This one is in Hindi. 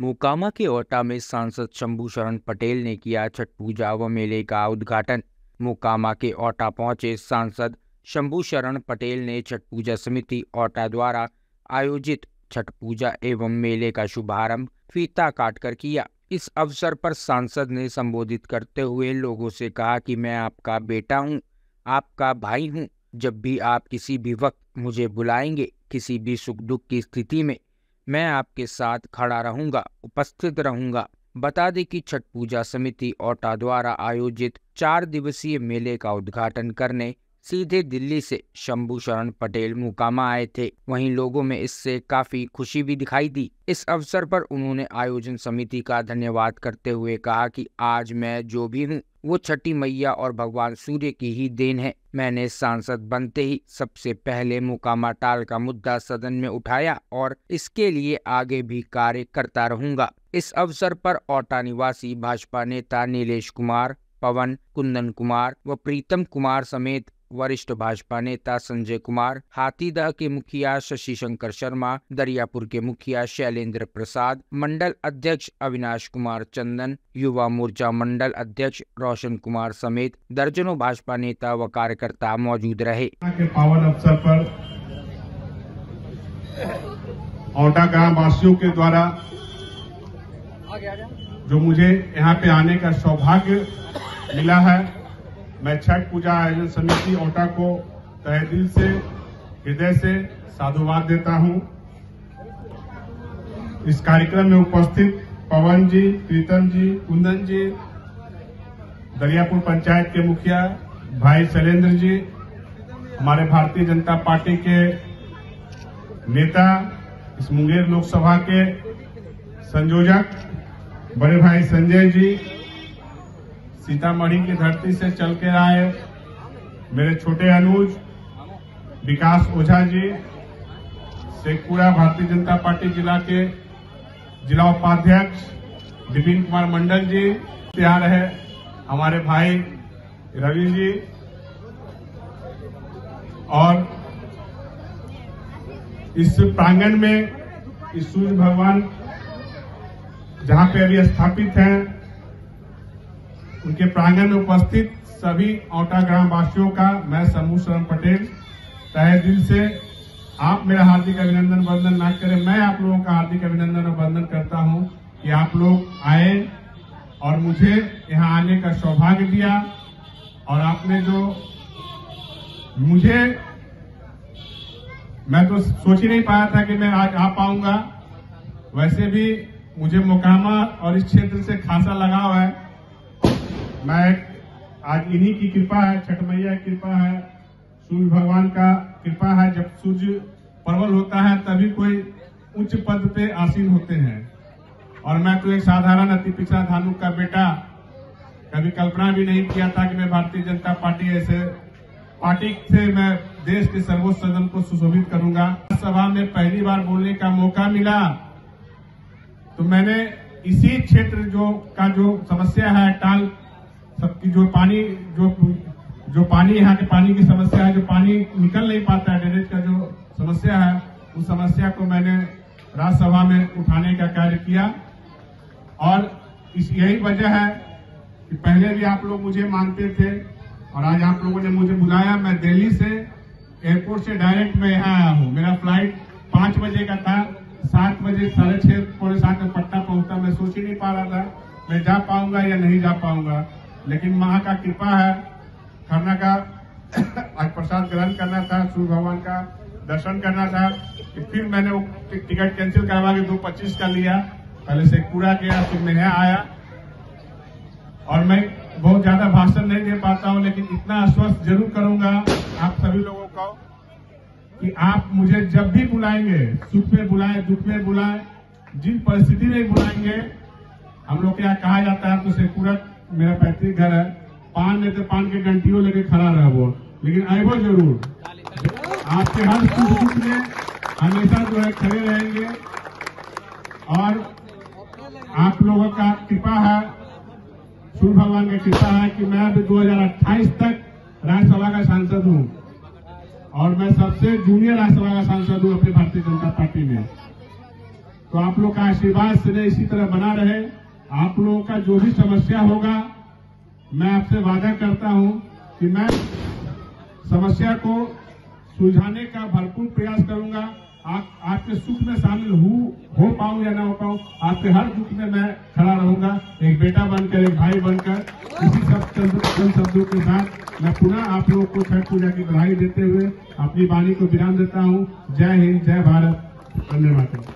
मोकामा के ओटा में सांसद शंभू शरण पटेल ने किया छठ पूजा व मेले का उद्घाटन मोकामा के ओटा पहुँचे सांसद शंभू शरण पटेल ने छठ पूजा समिति ओटा द्वारा आयोजित छठ पूजा एवं मेले का शुभारंभ फीता काटकर किया इस अवसर पर सांसद ने संबोधित करते हुए लोगों से कहा कि मैं आपका बेटा हूँ, आपका भाई हूँ। जब भी आप किसी भी वक्त मुझे बुलाएँगे किसी भी सुख दुख की स्थिति में मैं आपके साथ खड़ा रहूँगा, उपस्थित रहूँगा। बता दें कि छठ पूजा समिति ओटा द्वारा आयोजित चार दिवसीय मेले का उद्घाटन करने सीधे दिल्ली से शंभू शरण पटेल मुकामा आए थे। वहीं लोगों में इससे काफ़ी खुशी भी दिखाई दी। इस अवसर पर उन्होंने आयोजन समिति का धन्यवाद करते हुए कहा कि आज मैं जो भी हूँ, वो छठी मैया और भगवान सूर्य की ही देन है। मैंने सांसद बनते ही सबसे पहले मुकामा टाल का मुद्दा सदन में उठाया और इसके लिए आगे भी कार्य करता रहूँगा। इस अवसर पर ओटा निवासी भाजपा नेता नीलेश कुमार, पवन, कुंदन कुमार व प्रीतम कुमार समेत वरिष्ठ भाजपा नेता संजय कुमार हाथीदह के मुखिया शशि शंकर शर्मा, दरियापुर के मुखिया शैलेंद्र प्रसाद, मंडल अध्यक्ष अविनाश कुमार चंदन, युवा मोर्चा मंडल अध्यक्ष रोशन कुमार समेत दर्जनों भाजपा नेता व कार्यकर्ता मौजूद रहे। के पावन अवसर पर औटा ग्राम वासियों के द्वारा जो मुझे यहाँ पे आने का सौभाग्य मिला है मैं छठ पूजा आयोजन समिति ओटा को तहे दिल से, हृदय से साधुवाद देता हूँ। इस कार्यक्रम में उपस्थित पवन जी, प्रीतम जी, कुंदन जी, दरियापुर पंचायत के मुखिया भाई शैलेंद्र जी, हमारे भारतीय जनता पार्टी के नेता, इस मुंगेर लोकसभा के संयोजक, बड़े भाई संजय जी सीतामढ़ी की धरती से चल के आए मेरे छोटे अनुज, विकास ओझा जी, शेखपुरा भारतीय जनता पार्टी जिला के जिला उपाध्यक्ष विपिन कुमार मंडल जी तैयार है हमारे भाई रवि जी, और इस प्रांगण में इस सूर्य भगवान जहाँ पे अभी स्थापित हैं उनके प्रांगण में उपस्थित सभी औटा ग्राम वासियों का मैं समूह शरण पटेल, तहे दिल से आप मेरा हार्दिक अभिनंदन, वंदन ना करें। मैं आप लोगों का हार्दिक अभिनंदन और वंदन करता हूँ कि आप लोग आए और मुझे यहाँ आने का सौभाग्य दिया और आपने जो मुझे, मैं तो सोच ही नहीं पाया था कि मैं आज आ पाऊँगा। वैसे भी मुझे मोकामा और इस क्षेत्र से खासा लगाव है। मैं आज इन्हीं की कृपा है छठ मैया की कृपा है, सूर्य भगवान का कृपा है। जब सूर्य प्रबल होता है, तभी कोई उच्च पद पे आसीन होते हैं। और मैं तो एक साधारण अति पिछड़ा धानु का बेटा, कभी कल्पना भी नहीं किया था कि मैं भारतीय जनता पार्टी ऐसे पार्टी से मैं देश के सर्वोच्च सदन को सुशोभित करूँगा। सभा में पहली बार बोलने का मौका मिला तो मैंने इसी क्षेत्र जो, का जो समस्या है, टाल सबकी जो पानी, जो जो पानी, यहाँ के पानी की समस्या है, जो पानी निकल नहीं पाता है ड्रेनेज का जो समस्या है, उस समस्या को मैंने राज्यसभा में उठाने का कार्य किया। और इस, यही वजह है कि पहले भी आप लोग मुझे मानते थे, और आज आप लोगों ने मुझे बुलाया। मैं दिल्ली से एयरपोर्ट से डायरेक्ट मैं यहाँ आया हूँ। मेरा फ़्लाइट पाँच बजे का था, सात बजे साढ़े छह, पौने सात में पटना पहुँचता। मैं सोच ही नहीं पा रहा था, मैं जा पाऊँगा या नहीं जा पाऊँगा। लेकिन माँ का कृपा है खरना का, आज प्रसाद ग्रहण करना था सूर्य भगवान का दर्शन करना था फिर मैंने वो टिकट कैंसिल करवा के दो पच्चीस का लिया। पहले से पूरा किया फिर मैं यहाँ आया। और मैं बहुत ज़्यादा भाषण नहीं दे पाता हूँ, लेकिन इतना आश्वस्त ज़रूर करूँगा आप सभी लोगों को, कि आप मुझे जब भी बुलाएँगे, सुख में बुलाएँ, दुख में बुलाएँ, जिन परिस्थिति में बुलाएँगे, हम लोग यहाँ कहा जाता है तो शेखपुरा मेरा पैतृक घर है। पान में तो पान के घंटियों लेके खड़ा रह वो। लेकिन आएगो ज़रूर। आपके हर सुख दुख में हमेशा जो है खड़े रहेंगे। और आप लोगों का कृपा है सूर्य भगवान की कृपा है कि मैं अभी 2028 तक राज्यसभा का सांसद हूँ। और मैं सबसे जूनियर राज्यसभा का सांसद हूँ अपनी भारतीय जनता पार्टी में। तो आप लोग का आशीर्वाद से इसी तरह बना रहे। आप लोगों का जो भी समस्या होगा, मैं आपसे वादा करता हूँ कि मैं समस्या को सुलझाने का भरपूर प्रयास करूँगा। आप, आपके सुख में शामिल हूँ, हो पाऊँ या ना हो पाऊँ, आपके हर दुख में मैं खड़ा रहूँगा। एक बेटा बनकर, एक भाई बनकर, इसी सब शब्दों के साथ मैं पुनः आप लोगों को छठ पूजा की बधाई देते हुए अपनी वाणी को विराम देता हूँ। जय हिंद, जय भारत। धन्यवाद